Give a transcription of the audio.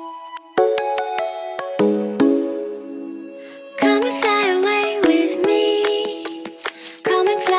you